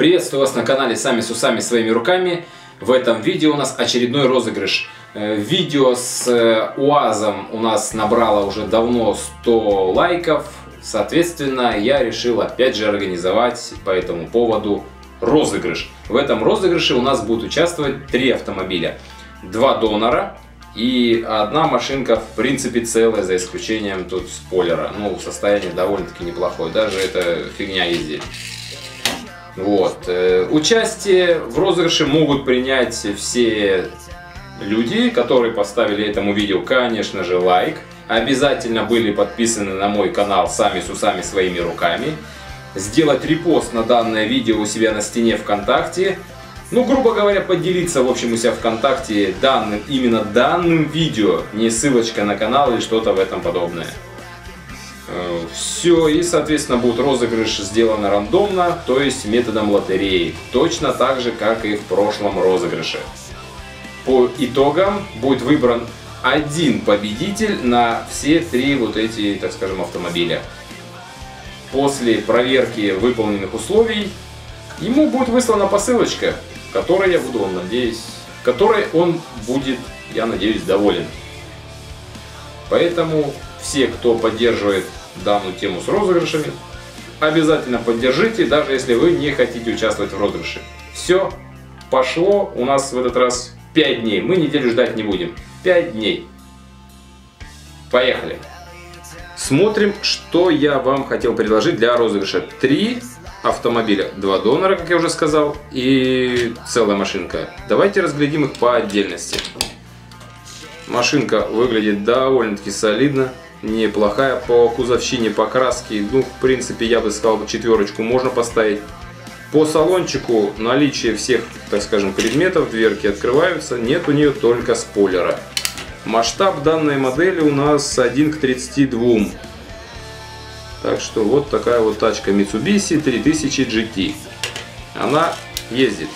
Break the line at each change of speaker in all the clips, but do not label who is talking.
Приветствую вас на канале «Сами с усами своими руками». В этом видео у нас очередной розыгрыш. Э, видео с э, УАЗом у нас набрало уже давно 100 лайков. Соответственно, я решил опять же организовать по этому поводу розыгрыш. В этом розыгрыше у нас будут участвовать три автомобиля. Два донора и одна машинка в принципе целая, за исключением тут спойлера. Ну, состояние довольно-таки неплохое. Даже это фигня ездит. Вот. Э, участие в розыгрыше могут принять все люди, которые поставили этому видео, конечно же, лайк. Обязательно были подписаны на мой канал сами с усами своими руками. Сделать репост на данное видео у себя на стене ВКонтакте. Ну, грубо говоря, поделиться, в общем, у себя ВКонтакте данным, именно данным видео, не ссылочка на канал или что-то в этом подобное. Все, и, соответственно, будет розыгрыш сделан рандомно, то есть методом лотереи. Точно так же, как и в прошлом розыгрыше. По итогам будет выбран один победитель на все три вот эти, так скажем, автомобиля. После проверки выполненных условий ему будет выслана посылочка, которой я буду, надеюсь, которой он будет, я надеюсь, доволен. Поэтому все, кто поддерживает данную тему с розыгрышами, обязательно поддержите, даже если вы не хотите участвовать в розыгрыше. Все, пошло у нас в этот раз 5 дней. Мы неделю ждать не будем. 5 дней. Поехали. Смотрим, что я вам хотел предложить для розыгрыша. Три автомобиля, два донора, как я уже сказал, и целая машинка. Давайте разглядим их по отдельности. Машинка выглядит довольно-таки солидно неплохая по кузовщине, по краске. Ну, в принципе, я бы сказал, четверочку можно поставить. По салончику наличие всех, так скажем, предметов, дверки открываются, нет у нее только спойлера. Масштаб данной модели у нас 1 к 32. Так что вот такая вот тачка Mitsubishi 3000 GT. Она ездит.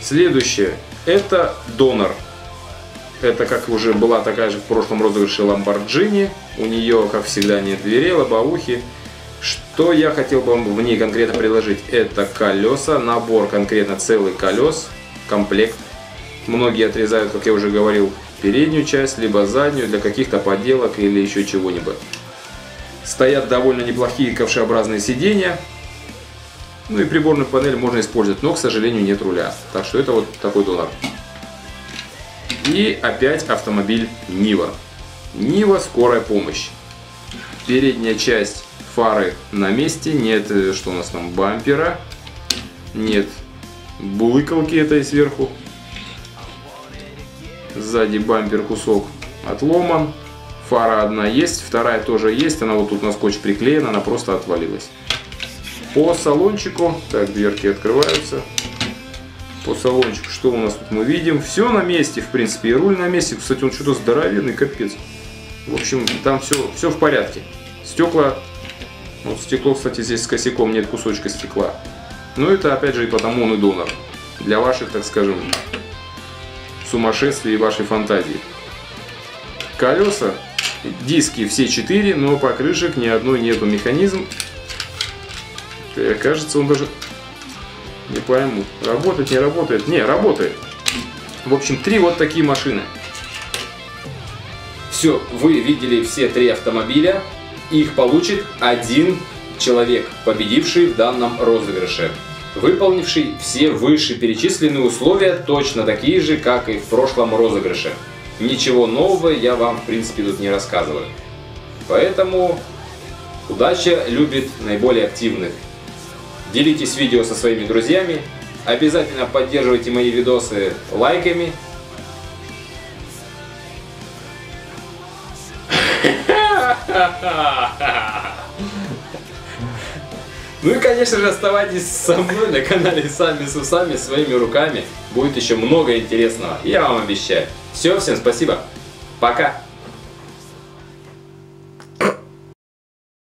Следующее. Это донор. Это, как уже была такая же в прошлом розыгрыше Lamborghini. У нее, как всегда, нет дверей, лобовухи. Что я хотел бы вам в ней конкретно предложить? Это колеса, набор конкретно целый колес, комплект. Многие отрезают, как я уже говорил, переднюю часть, либо заднюю для каких-то подделок или еще чего-нибудь. Стоят довольно неплохие ковшеобразные сиденья. Ну и приборную панель можно использовать, но, к сожалению, нет руля. Так что это вот такой донор. И опять автомобиль Нива. Нива скорая помощь. Передняя часть фары на месте. Нет, э, что у нас там, бампера. Нет булыкалки этой сверху. Сзади бампер кусок отломан. Фара одна есть, вторая тоже есть. Она вот тут на скотч приклеена, она просто отвалилась. По салончику, так, дверки открываются по салончику, что у нас тут мы видим. Все на месте, в принципе, и руль на месте. Кстати, он что-то здоровенный, капец. В общем, там все, все в порядке. Стекла, вот стекло, кстати, здесь с косяком нет кусочка стекла. Но это, опять же, и потому он и донор. Для ваших, так скажем, сумасшествий и вашей фантазии. Колеса, диски все четыре, но покрышек ни одной нету механизм. Кажется, он даже не пойму. Работает, не работает? Не, работает. В общем, три вот такие машины. Все, вы видели все три автомобиля. Их получит один человек, победивший в данном розыгрыше. Выполнивший все вышеперечисленные условия точно такие же, как и в прошлом розыгрыше. Ничего нового я вам, в принципе, тут не рассказываю. Поэтому удача любит наиболее активных. Делитесь видео со своими друзьями. Обязательно поддерживайте мои видосы лайками. Ну и, конечно же, оставайтесь со мной на канале «Сами с усами» своими руками. Будет еще много интересного, я вам обещаю. Все, всем спасибо. Пока.